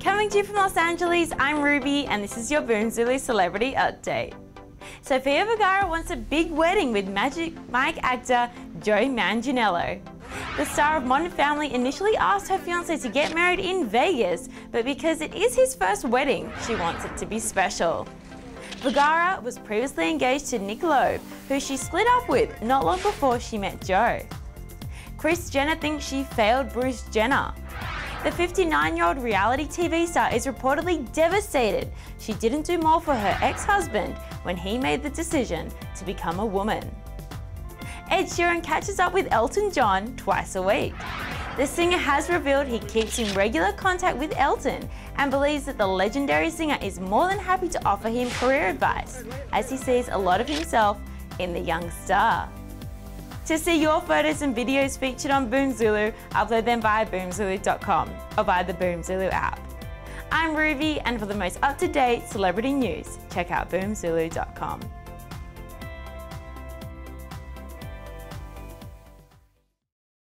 Coming to you from Los Angeles, I'm Ruby and this is your Boomzulu Celebrity Update. Sofia Vergara wants a big wedding with Magic Mike actor Joe Manganiello. The star of Modern Family initially asked her fiance to get married in Vegas, but because it is his first wedding, she wants it to be special. Vergara was previously engaged to Nick Loeb, who she split up with not long before she met Joe. Kris Jenner thinks she failed Bruce Jenner. The 59-year-old reality TV star is reportedly devastated she didn't do more for her ex-husband when he made the decision to become a woman. Ed Sheeran catches up with Elton John twice a week. The singer has revealed he keeps in regular contact with Elton and believes that the legendary singer is more than happy to offer him career advice, as he sees a lot of himself in the young star. To see your photos and videos featured on Boomzulu, upload them via boomzulu.com or via the Boomzulu app. I'm Ruby, and for the most up-to-date celebrity news, check out boomzulu.com.